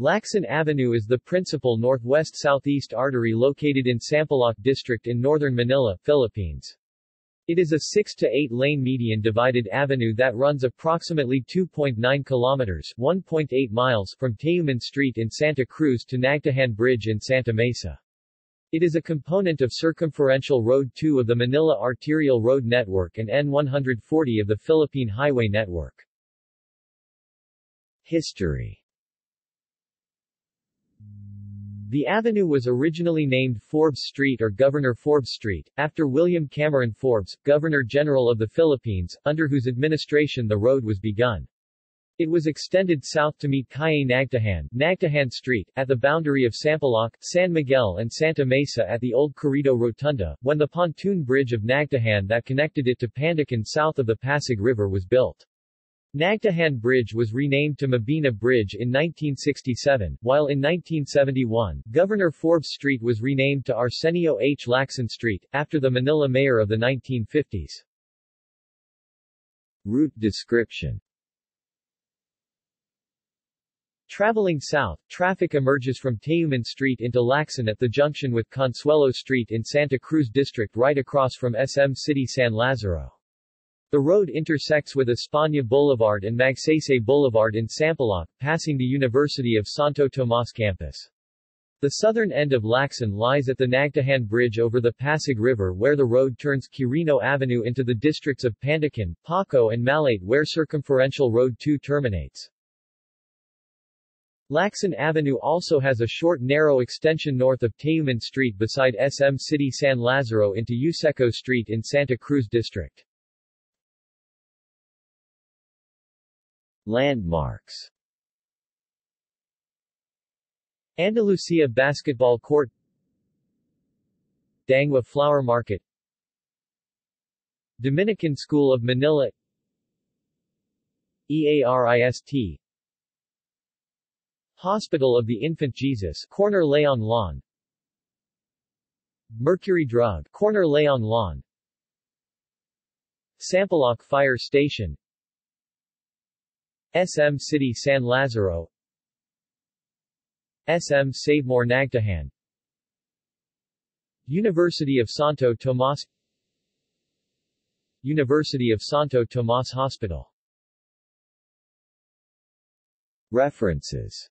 Lacson Avenue is the principal northwest-southeast artery located in Sampaloc District in northern Manila, Philippines. It is a 6 to 8 lane median divided avenue that runs approximately 2.9 kilometers 1.8 miles from Tayuman Street in Santa Cruz to Nagtahan Bridge in Santa Mesa. It is a component of Circumferential Road 2 of the Manila Arterial Road Network and N140 of the Philippine Highway Network. History The avenue was originally named Forbes Street or Governor Forbes Street, after William Cameron Forbes, Governor-General of the Philippines, under whose administration the road was begun. It was extended south to meet Calle Nagtahan, Nagtahan Street, at the boundary of Sampaloc, San Miguel and Santa Mesa at the old Corrido Rotunda, when the pontoon bridge of Nagtahan that connected it to Pandacan south of the Pasig River was built. Nagtahan Bridge was renamed to Mabini Bridge in 1967, while in 1971, Governor Forbes Street was renamed to Arsenio H. Lacson Street, after the Manila mayor of the 1950s. Route description Traveling south, traffic emerges from Tayuman Street into Lacson at the junction with Consuelo Street in Santa Cruz District right across from SM City San Lazaro. The road intersects with España Boulevard and Magsaysay Boulevard in Sampaloc, passing the University of Santo Tomas campus. The southern end of Lacson lies at the Nagtahan Bridge over the Pasig River where the road turns Quirino Avenue into the districts of Pandacan, Paco and Malate where Circumferential Road 2 terminates. Lacson Avenue also has a short narrow extension north of Tayuman Street beside SM City San Lazaro into Yuseco Street in Santa Cruz District. Landmarks. Andalusia Basketball Court. Dangwa Flower Market. Dominican School of Manila. EARIST Hospital of the Infant Jesus Corner Laong Laan. Mercury Drug Corner Laong Laan. Sampaloc Fire Station SM City San Lazaro. SM Savemore Nagtahan University of Santo Tomas. University of Santo Tomas Hospital. References